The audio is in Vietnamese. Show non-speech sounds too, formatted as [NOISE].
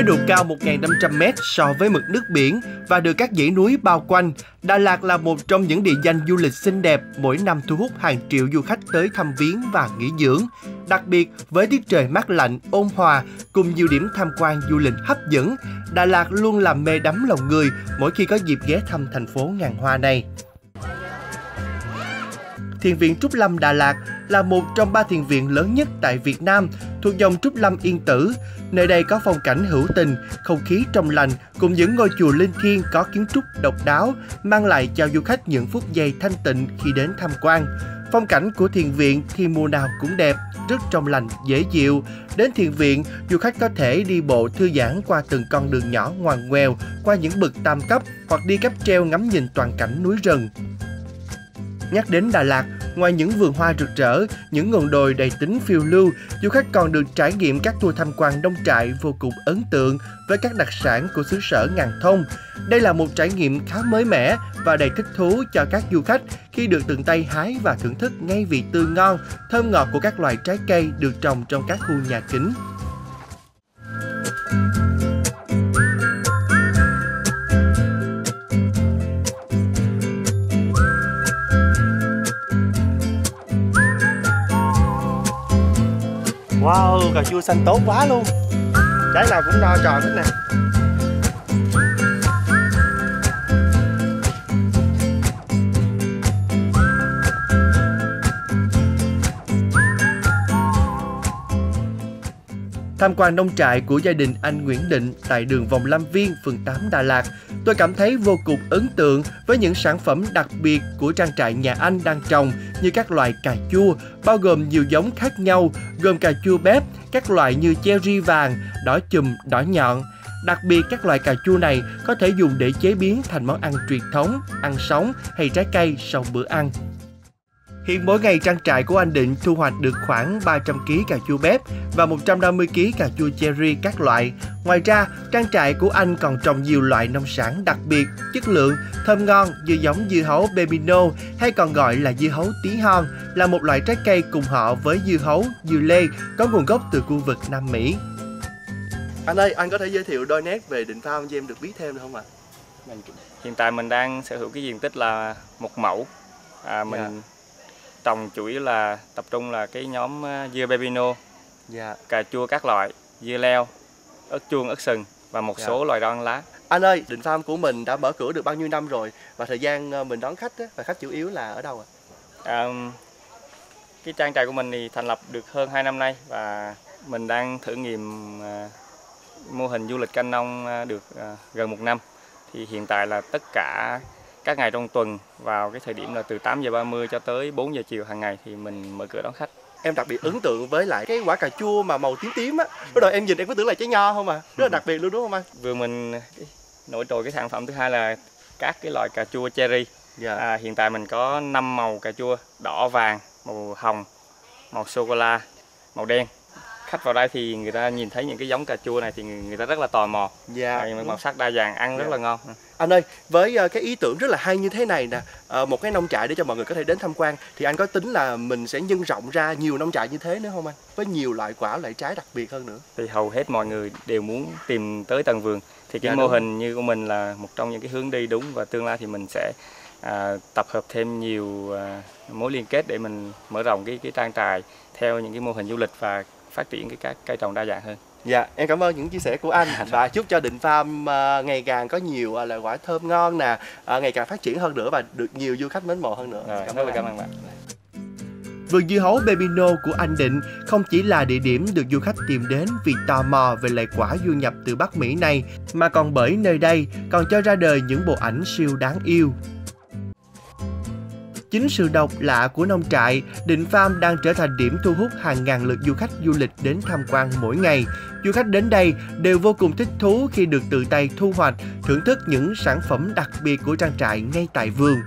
Với độ cao 1.500m so với mực nước biển và được các dãy núi bao quanh, Đà Lạt là một trong những địa danh du lịch xinh đẹp mỗi năm thu hút hàng triệu du khách tới thăm viếng và nghỉ dưỡng. Đặc biệt với tiết trời mát lạnh, ôn hòa cùng nhiều điểm tham quan du lịch hấp dẫn, Đà Lạt luôn làm mê đắm lòng người mỗi khi có dịp ghé thăm thành phố ngàn hoa này. Thiền viện Trúc Lâm Đà Lạt là một trong ba thiền viện lớn nhất tại Việt Nam, thuộc dòng Trúc Lâm Yên Tử. Nơi đây có phong cảnh hữu tình, không khí trong lành cùng những ngôi chùa linh thiêng có kiến trúc độc đáo, mang lại cho du khách những phút giây thanh tịnh khi đến tham quan. Phong cảnh của thiền viện thì mùa nào cũng đẹp, rất trong lành, dễ chịu. Đến thiền viện, du khách có thể đi bộ thư giãn qua từng con đường nhỏ ngoằn ngoèo, qua những bậc tam cấp hoặc đi cáp treo ngắm nhìn toàn cảnh núi rừng. Nhắc đến Đà Lạt, ngoài những vườn hoa rực rỡ, những ngọn đồi đầy tính phiêu lưu, du khách còn được trải nghiệm các tour tham quan nông trại vô cùng ấn tượng với các đặc sản của xứ sở Ngàn Thông. Đây là một trải nghiệm khá mới mẻ và đầy thích thú cho các du khách khi được từng tay hái và thưởng thức ngay vị tươi ngon, thơm ngọt của các loại trái cây được trồng trong các khu nhà kính. Wow, cà chua xanh tốt quá luôn. Trái nào cũng no tròn hết nè. Tham quan nông trại của gia đình anh Nguyễn Định tại đường Vòng Lam Viên, phường 8 Đà Lạt, tôi cảm thấy vô cùng ấn tượng với những sản phẩm đặc biệt của trang trại nhà anh đang trồng như các loại cà chua, bao gồm nhiều giống khác nhau, gồm cà chua bếp, các loại như cherry vàng, đỏ chùm, đỏ nhọn. Đặc biệt các loại cà chua này có thể dùng để chế biến thành món ăn truyền thống, ăn sống hay trái cây sau bữa ăn. Hiện mỗi ngày trang trại của anh Định thu hoạch được khoảng 300 kg cà chua bếp và 150 kg cà chua cherry các loại. Ngoài ra, trang trại của anh còn trồng nhiều loại nông sản đặc biệt, chất lượng, thơm ngon như giống dưa hấu Bebino hay còn gọi là dưa hấu tí hon, là một loại trái cây cùng họ với dưa hấu, dưa lê có nguồn gốc từ khu vực Nam Mỹ. Anh ơi, anh có thể giới thiệu đôi nét về Định Farm cho em được biết thêm được không ạ? À? Hiện tại mình đang sở hữu cái diện tích là một mẫu. À, mình yeah dạ trồng chủ yếu là tập trung là cái nhóm ờ, dưa pepino, dạ. cà chua các loại, dưa leo, ớt chuông, ớt sừng và một dạ. số loài rau ăn lá. Anh ơi, định farm của mình đã mở cửa được bao nhiêu năm rồi và thời gian ờ, mình đón khách á, và khách chủ yếu là ở đâu ạ? À? À, cái trang trại của mình thì thành lập được hơn 2 năm nay và mình đang thử nghiệm uh, mô hình du lịch canh nông được gần một năm. Thì hiện tại là tất cả các ngày trong tuần vào cái thời điểm là từ 8 giờ 30 cho tới 4 giờ chiều hàng ngày thì mình mở cửa đón khách. Em đặc biệt ấn tượng với lại cái quả cà chua mà màu tím tím á. Lúc đầu em nhìn em có tưởng là trái nho không à. Rất là đặc biệt luôn đúng không anh? Vừa mình nổi trội cái sản phẩm thứ hai là các cái loại cà chua cherry. Yeah. Dạ. à, hiện tại mình có 5 màu cà chua đỏ vàng màu hồng màu sô cô la màu đen khách vào đây thì người ta nhìn thấy những cái giống cà chua này thì người, ta rất là tò mò. Dạ yeah. màu sắc đa dạng ăn dạ. rất là ngon. Anh ơi với ờ, cái ý tưởng rất là hay như thế này nè ờ, một cái nông trại để cho mọi người có thể đến tham quan thì anh có tính là mình sẽ nhân rộng ra nhiều nông trại như thế nữa không anh? Với nhiều loại quả loại trái đặc biệt hơn nữa. Thì hầu hết mọi người đều muốn tìm tới tầng vườn. Thì cái dạ, mô hình như của mình là một trong những cái hướng đi đúng và tương lai thì mình sẽ à, tập hợp thêm nhiều à, mối liên kết để mình mở rộng cái cái trang trại theo những cái mô hình du lịch và phát triển cái các cây trồng đa dạng hơn. Dạ, em cảm ơn những chia sẻ của anh [LAUGHS] và chúc cho Định Farm uh, ngày càng có nhiều uh, loại quả thơm ngon nè, uh, ngày càng phát triển hơn nữa và được nhiều du khách mến mộ hơn nữa. Rồi, cảm, ơn cảm ơn bạn. Vườn dưa hấu Bebino của anh Định không chỉ là địa điểm được du khách tìm đến vì tò mò về loại quả du nhập từ Bắc Mỹ này, mà còn bởi nơi đây còn cho ra đời những bộ ảnh siêu đáng yêu. Chính sự độc lạ của nông trại, Định Farm đang trở thành điểm thu hút hàng ngàn lượt du khách du lịch đến tham quan mỗi ngày. Du khách đến đây đều vô cùng thích thú khi được tự tay thu hoạch, thưởng thức những sản phẩm đặc biệt của trang trại ngay tại vườn.